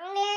Yeah.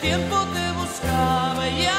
tiempo te buscaba ya.